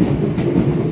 何?